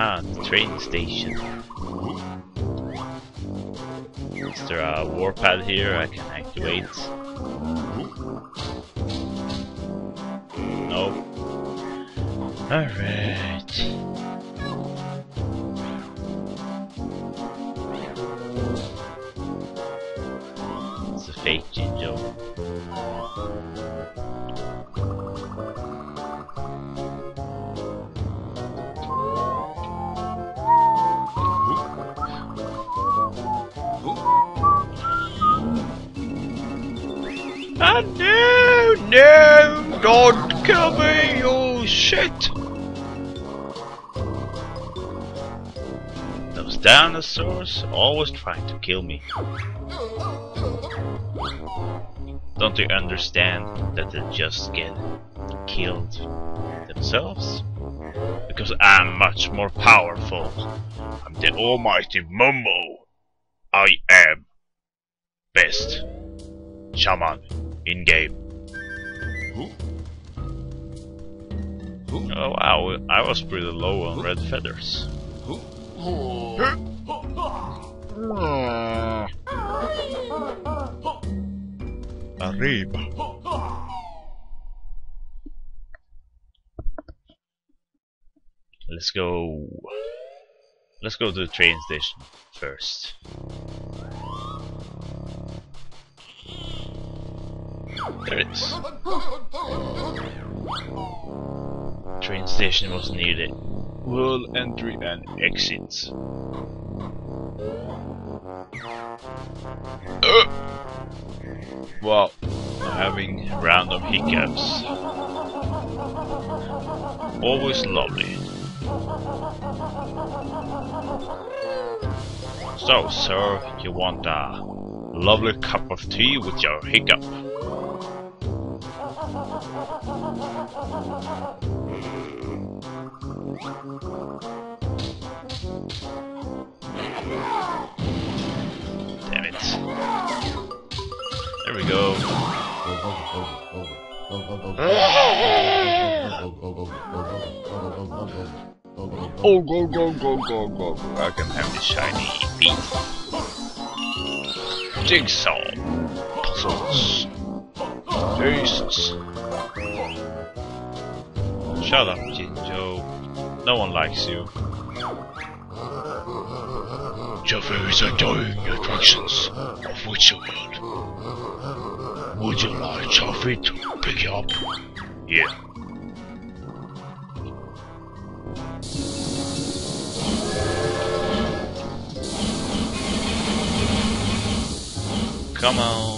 Ah, the train station. Is there a warpad here I can activate? Nope. Alright. Don't kill me, you shit! Those dinosaurs always trying to kill me. Don't they understand that they just get killed themselves? Because I'm much more powerful. I'm the almighty Mumbo. I am best shaman in game. Oh wow, I was pretty low on red feathers. Arriba. Let's go. Let's go to the train station first. There it is. Train station was needed. World entry and exit. Uh. Wow, I'm having random hiccups. Always lovely. So, sir, you want a lovely cup of tea with your hiccup? Damn it. There we go. Oh, go, go, go, go, go. go. I can have the shiny beat. Jigsaw. Puzzles. Jesus. Shut up, Jinjo. No one likes you. Is enjoying the attractions of Witchyworld. Would you like Jaffa to pick you up? Yeah. Come on.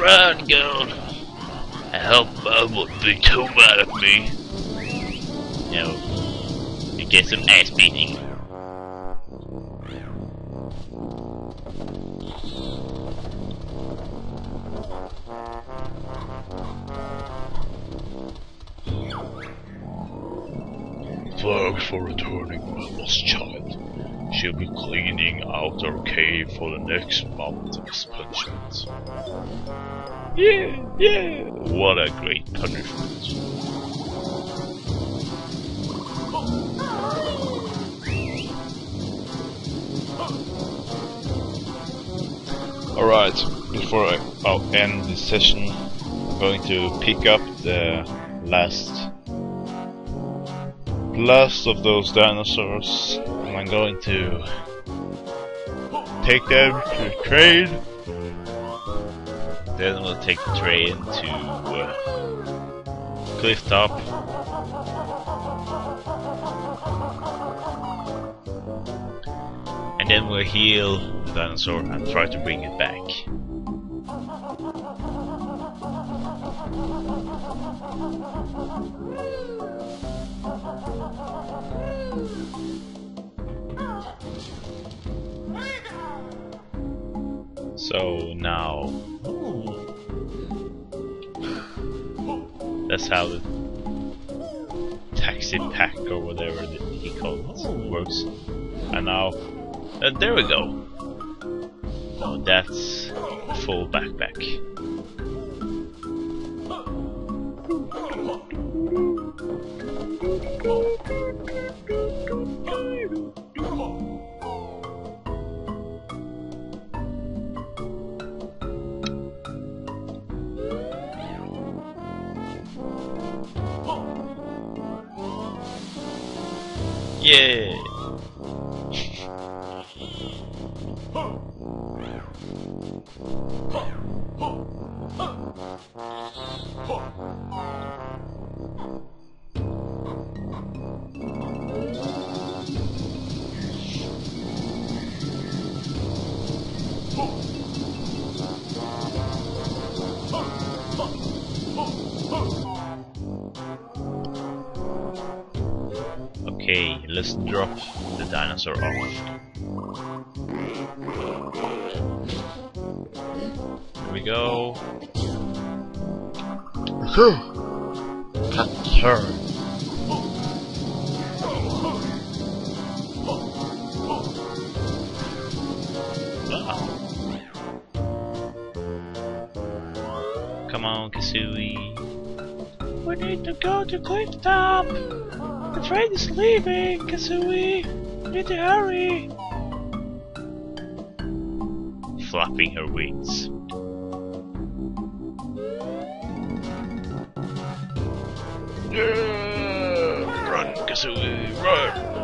Run. I hope Mom won't be too mad at me. No. You get some ass beating. Thanks for returning my lost child. She'll be cleaning out our cave for the next mountain's punishment. Yeah, yeah. What a great punishment. Alright, before I, I'll end this session, I'm going to pick up the last last of those dinosaurs I'm going to take them to the train. Then we'll take the train to uh, cliff top. And then we'll heal the dinosaur and try to bring it back So now that's how the taxi pack or whatever he calls it works. And now, uh, there we go. Now that's full backpack. Yeah. Let's drop the dinosaur off. Here we go. Cut. Come on, Kazooie. We need to go to cliff top. The train is leaving, Kazooie. We need to hurry. Flapping her wings. Yeah! Run, Kazooie, run!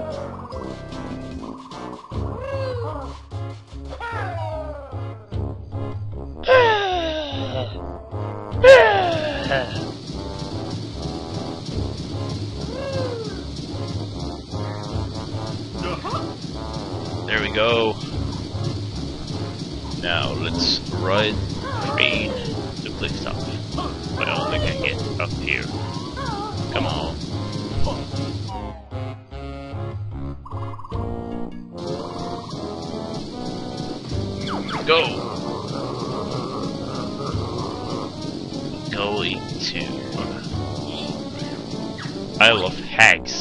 Ride train to. But I only can get up here. Come on. Go! Going to Isle of Hags.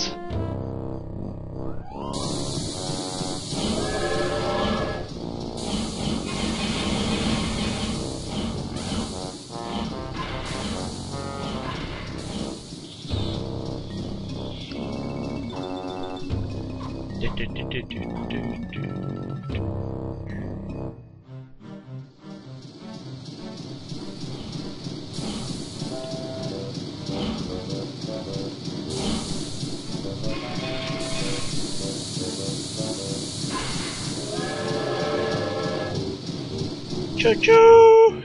Choo choo!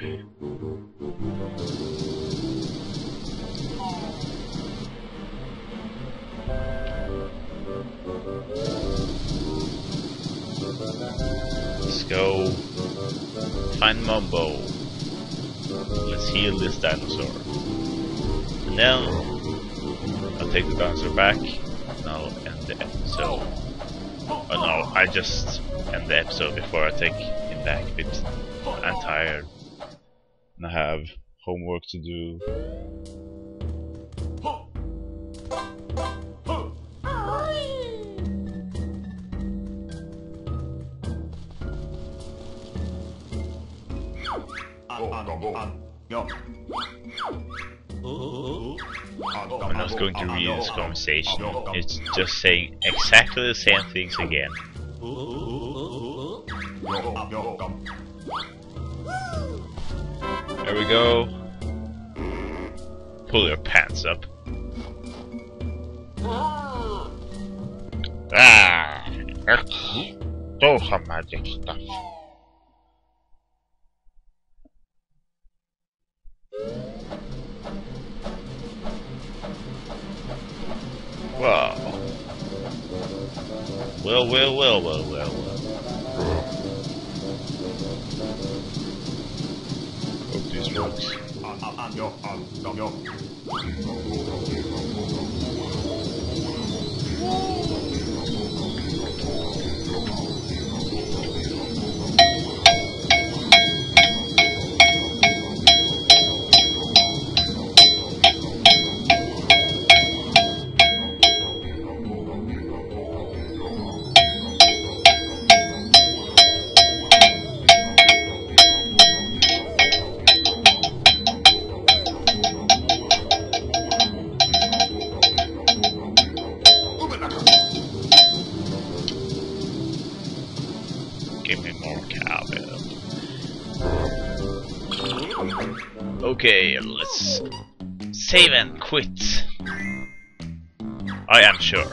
Let's go find Mumbo. Let's heal this dinosaur. And then I'll take the dinosaur back and I'll end the episode. Oh no, I just end the episode before I take him back tired and I have homework to do. Oh, I'm not going to read this conversation. It's just saying exactly the same things again. There we go. Pull your pants up. Ah! Those are magic stuff. Wow. Well, well, well, well, well, well. Hope this Okay, let's save and quit. I am sure.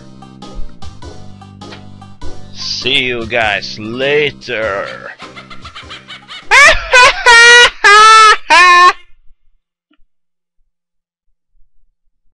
See you guys later.